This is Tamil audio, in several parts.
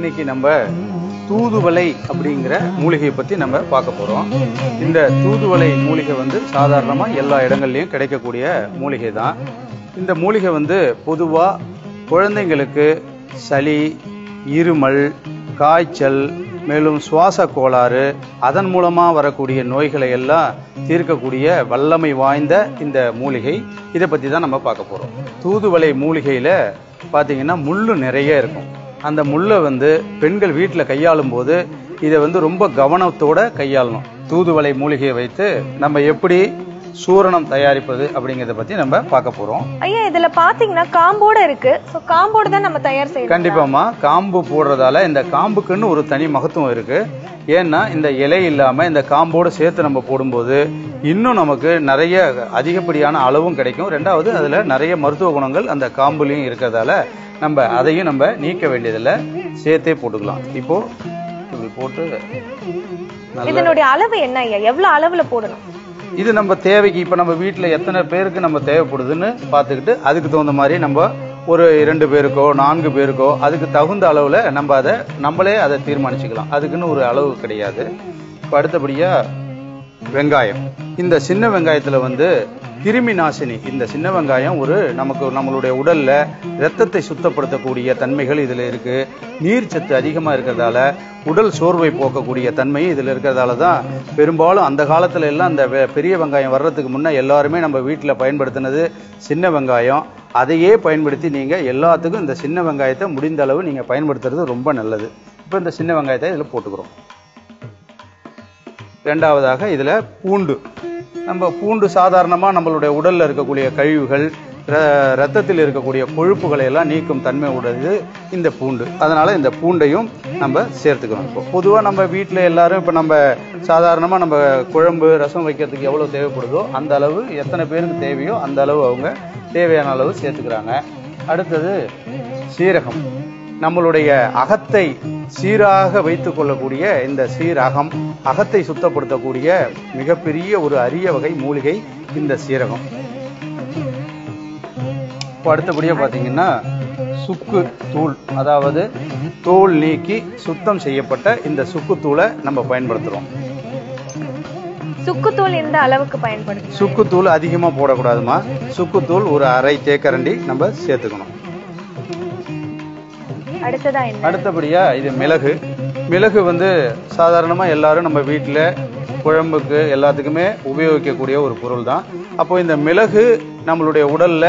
இன்னைக்கு நம்ம தூதுவளை அப்படிங்கிற மூலிகையை பத்தி நம்ம பார்க்க போறோம். இந்த தூதுவளை மூலிகை வந்து சாதாரணமா எல்லா இடங்கள்லயும் கிடைக்கக்கூடிய மூலிகை தான் இந்த மூலிகை வந்து பொதுவா குழந்தைங்களுக்கு சளி இருமல் காய்ச்சல் மேலும் சுவாச கோளாறு அதன் மூலமா வரக்கூடிய நோய்களை எல்லாம் தீர்க்கக்கூடிய வல்லமை வாய்ந்த இந்த மூலிகை. இதை பத்தி தான் நம்ம பார்க்க போறோம். தூதுவளை மூலிகையில பாத்தீங்கன்னா முள்ளு நிறைய இருக்கும். அந்த முள்ளை வந்து பெண்கள் வீட்டில் கையாளும் போது இதை வந்து ரொம்ப கவனத்தோட கையாளணும். தூதுவளை மூலிகையை வைத்து நம்ம எப்படி சூரணம் தயாரிப்பது அப்படிங்கறத பத்தி நம்ம பார்க்க போறோம். ஐயா இதுல பாத்தீங்கன்னா காம்போட இருக்கு. சோ காம்போட தான் நம்ம தயார் செய்யணும் கண்டிப்பாமா காம்பு போடுறதால இந்த காம்புக்குன்னு ஒரு தனி மகத்துவம் இருக்கு. ஏன்னா இந்த இலை இல்லாம இந்த காம்போடு சேர்த்து நம்ம போடும்போது இன்னும் நமக்கு நிறைய அதிகப்படியான அளவும் கிடைக்கும். ரெண்டாவது அதுல நிறைய மருத்துவ குணங்கள் அந்த காம்புலயும் இருக்கிறதால நம்ம அதையும் நம்ம நீக்க வேண்டியதில்லை. சேர்த்தே போட்டுக்கலாம். இப்போ இப்படி போட்டு இதனுடைய அளவு என்ன ஐயா? எவ்வளவு அளவுல போடணும்? இது நம்ம தேவைக்கு இப்ப நம்ம வீட்ல எத்தனை பேருக்கு நம்ம தேவைப்படுதுன்னு பார்த்துக்கிட்டு அதுக்கு தகுந்த மாதிரி நம்ம ஒரு இரண்டு பேருக்கோ நான்கு பேருக்கோ அதுக்கு தகுந்த அளவுல நம்ம அதை நம்மளே அதை தீர்மானிச்சுக்கலாம். அதுக்குன்னு ஒரு அளவு கிடையாது. இப்போ அடுத்தபடியா வெங்காயம். இந்த சின்ன வெங்காயத்துல வந்து கிருமி நாசினி. இந்த சின்ன வெங்காயம் ஒரு நமக்கு நம்மளுடைய உடல்ல ரத்தத்தை சுத்தப்படுத்தக்கூடிய தன்மைகள் இதுல இருக்கு. நீர் சத்து அதிகமா இருக்கிறதால உடல் சோர்வை போக்கக்கூடிய தன்மை இதுல இருக்கிறதால தான் பெரும்பாலும் அந்த காலத்துல எல்லாம் அந்த வெ- பெரிய வெங்காயம் வர்றதுக்கு முன்ன எல்லாருமே நம்ம வீட்டுல பயன்படுத்தினது சின்ன வெங்காயம். அதையே பயன்படுத்தி நீங்க எல்லாத்துக்கும் இந்த சின்ன வெங்காயத்தை முடிந்த அளவு நீங்க பயன்படுத்துறது ரொம்ப நல்லது. இப்போ இந்த சின்ன வெங்காயத்தை இதில் போட்டுக்கிறோம். ரெண்டாவதாக இதில் பூண்டு. நம்ம பூண்டு சாதாரணமாக நம்மளுடைய உடலில் இருக்கக்கூடிய கழிவுகள் ர- ரத்தத்தில் இருக்கக்கூடிய கொழுப்புகளை எல்லாம் நீக்கும் தன்மை உடையது இந்த பூண்டு. அதனால் இந்த பூண்டையும் நம்ம சேர்த்துக்கிறோம் இப்போ பொதுவாக நம்ம வீட்டில் எல்லாரும் இப்போ நம்ம சாதாரணமாக நம்ம குழம்பு ரசம் வைக்கிறதுக்கு எவ்வளோ தேவைப்படுதோ அந்த அளவு எத்தனை பேருக்கு தேவையோ அந்த அளவு அவங்க தேவையான அளவு சேர்த்துக்கிறாங்க. அடுத்தது சீரகம். நம்மளுடைய அகத்தை சீராக வைத்துக் கொள்ளக்கூடிய இந்த சீரகம் அகத்தை சுத்தப்படுத்தக்கூடிய மிகப்பெரிய ஒரு அரிய வகை மூலிகை இந்த சீரகம். இப்போ அடுத்தபடியா பாத்தீங்கன்னா சுக்கு தூள் அதாவது தோல் நீக்கி சுத்தம் செய்யப்பட்ட இந்த சுக்கு தூளை நம்ம பயன்படுத்துறோம். சுக்குத்தூள் இந்த அளவுக்கு பயன்படுது சுக்குத்தூள் அதிகமா போடக்கூடாதுமா. சுக்குத்தூள் ஒரு அரை தேக்கரண்டி நம்ம சேர்த்துக்கணும். அடுத்ததா என்ன? அடுத்தபடியா இது மிளகு. மிளகு வந்து சாதாரணமா எல்லாரும் நம்ம வீட்டில் குழம்புக்கு எல்லாத்துக்குமே உபயோகிக்கக்கூடிய ஒரு பொருள் தான் அப்போ இந்த மிளகு நம்மளுடைய உடல்ல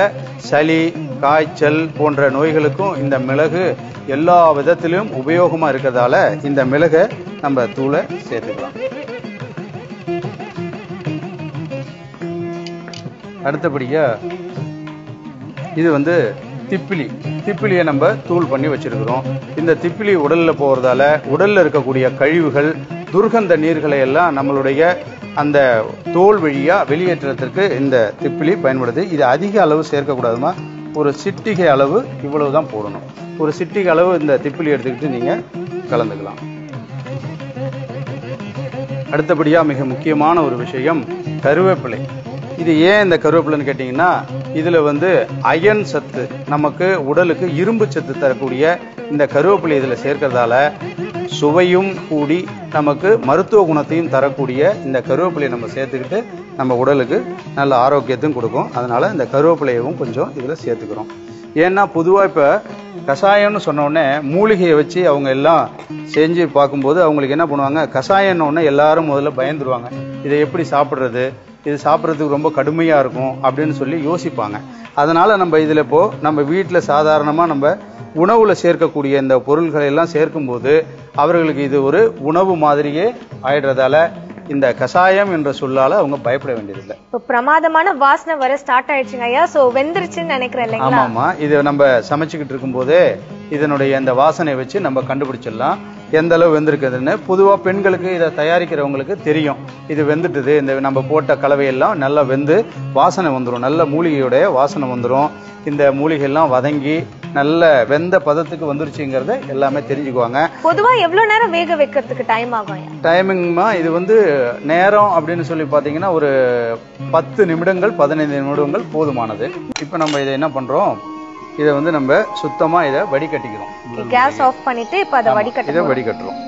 சளி காய்ச்சல் போன்ற நோய்களுக்கும் இந்த மிளகு எல்லா விதத்திலும் உபயோகமா இருக்கிறதால இந்த மிளகை நம்ம தூளை சேர்த்துக்கலாம். அடுத்தபடியா இது வந்து திப்பிலி. திப்பிலியை நம்ம தூள் பண்ணி வச்சிருக்கிறோம். இந்த திப்பிலி உடல்ல போறதால உடல்ல இருக்கக்கூடிய கழிவுகள் துர்கந்த நீர்களை எல்லாம் நம்மளுடைய அந்த தோல் வழியா வெளியேற்றத்திற்கு இந்த திப்பிலி பயன்படுது. இது அதிக அளவு சேர்க்கக்கூடாதுமா? ஒரு சிட்டிகை அளவு இவ்வளவு தான் போடணும். ஒரு சிட்டிகை அளவு இந்த திப்பிலி எடுத்துக்கிட்டு நீங்க கலந்துக்கலாம். அடுத்தபடியா மிக முக்கியமான ஒரு விஷயம் கருவேப்பிலை. இது ஏன் இந்த கருவேப்பிலைன்னு கேட்டிங்கன்னா இதுல வந்து அயன் சத்து நமக்கு உடலுக்கு இரும்பு சத்து தரக்கூடிய இந்த கருவேப்பிலை இதுல சேர்க்கறதால சுவையும் கூடி நமக்கு மருத்துவ குணத்தையும் தரக்கூடிய இந்த கருவேப்பிலையை நம்ம சேர்த்துக்கிட்டு நம்ம உடலுக்கு நல்ல ஆரோக்கியத்தையும் கொடுக்கும். அதனால இந்த கருவேப்பிலையவும் கொஞ்சம் இதுல சேர்த்துக்கிறோம். ஏன்னா பொதுவாக இப்போ கஷாயம்னு சொன்னோடனே மூலிகையை வச்சு அவங்க எல்லாம் செஞ்சு பார்க்கும்போது அவங்களுக்கு என்ன பண்ணுவாங்க? கஷாயம்னு எல்லாரும் முதல்ல பயந்துருவாங்க. இதை எப்படி சாப்பிட்றது? இது சாப்பிட்றதுக்கு ரொம்ப கடுமையாக இருக்கும் அப்படின்னு சொல்லி யோசிப்பாங்க. அதனால் நம்ம இதில் இப்போது நம்ம வீட்டில் சாதாரணமாக நம்ம உணவில் சேர்க்கக்கூடிய இந்த பொருள்களை எல்லாம் சேர்க்கும்போது அவர்களுக்கு இது ஒரு உணவு மாதிரியே ஆயிடுறதால இந்த கஷாயம் என்ற சொல்லால அவங்க பயப்பட வேண்டியதில்லை. இப்போ பிரமாதமான வாசனை வர ஸ்டார்ட் ஆயிடுச்சுங்க ஐயா. சோ வெந்துருச்சுன்னு நினைக்கிறேன் இல்லைங்களா? ஆமாமா இது நம்ம சமைச்சுக்கிட்டு இருக்கும்போதே இதனுடைய இந்த வாசனை வச்சு நம்ம கண்டுபிடிச்சிடலாம். எந்த அளவு வெந்திருக்குதுன்னு பொதுவா பெண்களுக்கு இதை தயாரிக்கிறவங்களுக்கு தெரியும். இது வெந்துட்டுது. இந்த நம்ம போட்ட கலவையெல்லாம் நல்லா வெந்து வாசனை வந்துடும் நல்ல மூலிகையுடைய வாசனை வந்துடும் இந்த மூலிகையெல்லாம் வதங்கி நல்ல வெந்த பதத்துக்கு வந்துருச்சுங்கிறத எல்லாமே தெரிஞ்சுக்குவாங்க. பொதுவா எவ்வளவு நேரம் வேக வைக்கிறதுக்கு டைம் ஆகும் டைமிங்மா இது வந்து நேரம் அப்படின்னு சொல்லி பார்த்தீங்கன்னா ஒரு பத்து நிமிடங்கள் பதினைந்து நிமிடங்கள் போதுமானது. இப்போ நம்ம இதை என்ன பண்றோம்? இதை வந்து நம்ம சுத்தமா இதை வடிகட்டிக்கிறோம். கேஸ் ஆஃப் பண்ணிட்டு இப்ப அதை இதை வடிகட்ட வடிகட்டுறோம்.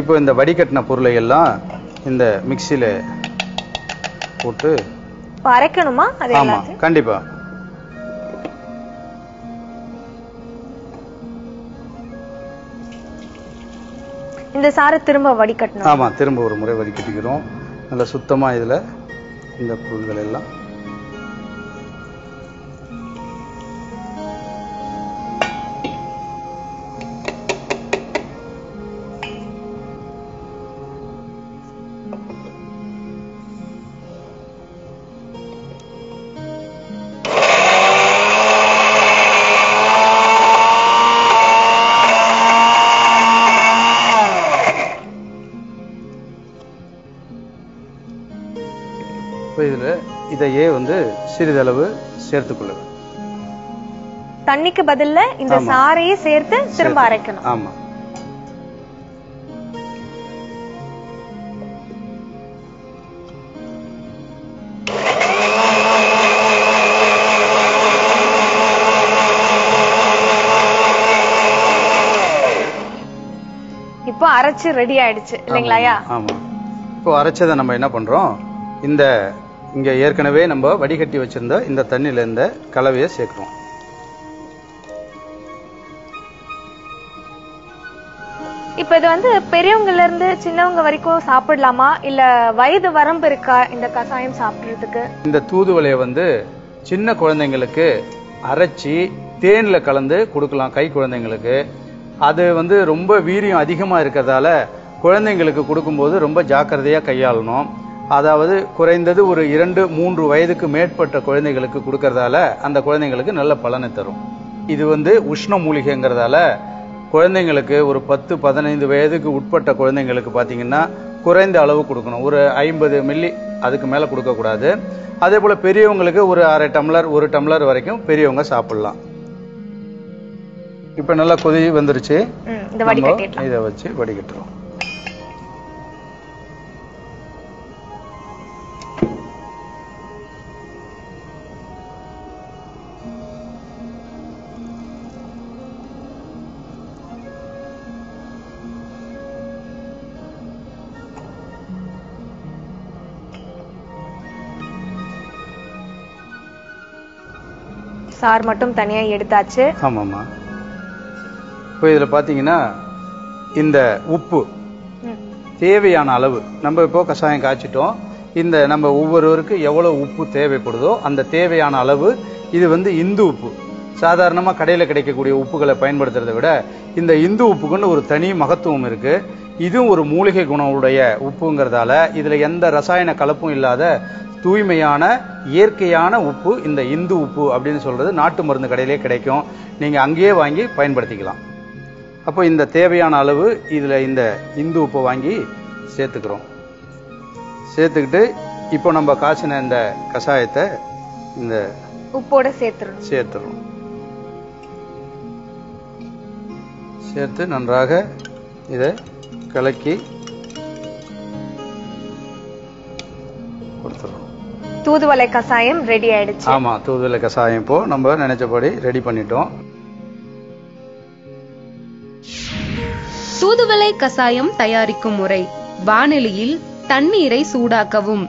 இப்போ இந்த வடிகட்டின பொருளை எல்லாம் இந்த மிக்சியில போட்டு அரைக்கணுமா? அது ஆமா எல்லாத்தையும்? கண்டிப்பா. இந்த சாரை திரும்ப வடிகட்டணும். ஆமா திரும்ப ஒரு முறை வடிகட்டிக்கிறோம். நல்லா சுத்தமா இதுல இந்த பொருள்கள் எல்லாம் இப்போ இதுல இதையே வந்து சிறிதளவு சேர்த்துக்கொள்ளுங்க. தண்ணிக்கு பதில்ல இந்த. சாரையே சேர்த்து திரும்ப அரைக்கணும். ஆமா. இப்போ அரைச்சு ரெடி ஆயிடுச்சு இல்லைங்களா ஆமா. இப்போ அரைச்சதை நம்ம என்ன பண்றோம்? இந்த இங்க ஏற்கனவே நம்ம வடிகட்டி வச்சிருந்த இந்த தண்ணியில இந்த கலவையை சேர்க்கிறோம். இப்ப இது வந்து பெரியவங்கல இருந்து சின்னவங்க வரைக்கும் சாப்பிடலாமா? இல்ல வயது வரம்பு இருக்கா இந்த கசாயம் சாப்பிடுறதுக்கு? இந்த தூதுவளையை வந்து சின்ன குழந்தைங்களுக்கு அரைச்சி தேன்ல கலந்து கொடுக்கலாம் கை குழந்தைங்களுக்கு. அது வந்து ரொம்ப வீரியம் அதிகமா இருக்கிறதால குழந்தைங்களுக்கு கொடுக்கும்போது ரொம்ப ஜாக்கிரதையா கையாளணும். அதாவது குறைந்தது ஒரு இரண்டு மூன்று வயதுக்கு மேற்பட்ட குழந்தைகளுக்கு கொடுக்கறதால அந்த குழந்தைங்களுக்கு நல்ல பலனை தரும். இது வந்து உஷ்ண மூலிகைங்கிறதால குழந்தைங்களுக்கு ஒரு பத்து பதினைந்து வயதுக்கு உட்பட்ட குழந்தைங்களுக்கு பார்த்தீங்கன்னா குறைந்த அளவு கொடுக்கணும். ஒரு ஐம்பது மில்லி அதுக்கு மேலே கொடுக்கக்கூடாது அதே போல் பெரியவங்களுக்கு ஒரு அரை டம்ளர் ஒரு டம்ளர் வரைக்கும் பெரியவங்க சாப்பிடலாம். இப்போ நல்லா கொதி வந்துருச்சு. இதை வச்சு வடிகட்டுறோம். சார் மட்டும் தனியா எடுத்தாச்சு. ஆமாம்மா. இப்போ இதில் பார்த்தீங்கன்னா இந்த உப்பு தேவையான அளவு நம்ம இப்போ கஷாயம் காய்ச்சிட்டோம். இந்த நம்ம ஒவ்வொருவருக்கு எவ்வளவு உப்பு தேவைப்படுதோ அந்த தேவையான அளவு இது வந்து இந்து உப்பு. சாதாரணமா கடையில கிடைக்கக்கூடிய உப்புகளை பயன்படுத்துறதை விட இந்த இந்து உப்புக்குன்னு ஒரு தனி மகத்துவம் இருக்கு. இதுவும் ஒரு மூலிகை குணமுடைய உப்புங்கிறதால இதுல எந்த ரசாயன கலப்பும் இல்லாத தூய்மையான இயற்கையான உப்பு இந்த இந்து உப்பு அப்படின்னு சொல்றது நாட்டு மருந்து கடையிலே கிடைக்கும். நீங்க அங்கேயே வாங்கி பயன்படுத்திக்கலாம். அப்போ இந்த தேவையான அளவு இதுல இந்த இந்து உப்பை வாங்கி சேர்த்துக்கிறோம். சேர்த்துக்கிட்டு இப்போ நம்ம காய்ச்சின இந்த கஷாயத்தை இந்த உப்போட சேர்த்துடணும். சேர்த்துறோம் சேர்த்து நன்றாக இதை கலக்கி தூதுவளை கசாயம் ரெடி ஆயிடுச்சு. ஆமா தூதுவளை கஷாயம் இப்போ நம்ம நினைச்சபடி ரெடி பண்ணிட்டோம். தூதுவளை கசாயம் தயாரிக்கும் முறை. வாணலியில் தண்ணீரை சூடாக்கவும்.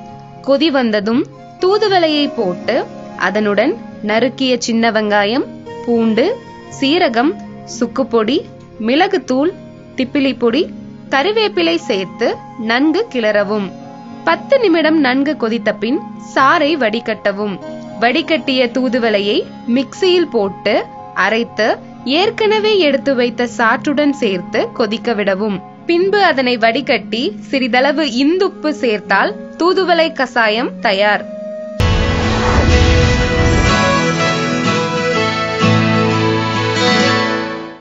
கொதி வந்ததும் தூதுவளையை போட்டு அதனுடன் நறுக்கிய சின்ன வெங்காயம் பூண்டு சீரகம் சுக்குப்பொடி மிளகுத்தூள் திப்பிலி பொடி கறிவேப்பிலை சேர்த்து நன்கு கிளறவும். பத்து நிமிடம் நன்கு கொதித்த பின் சாறை வடிகட்டவும். வடிகட்டிய தூதுவளையை மிக்சியில் போட்டு அரைத்து ஏற்கனவே எடுத்து வைத்த சாற்றுடன் சேர்த்து கொதிக்க விடவும். பின்பு அதனை வடிகட்டி சிறிதளவு இந்துப்பு சேர்த்தால் தூதுவளை கசாயம் தயார்.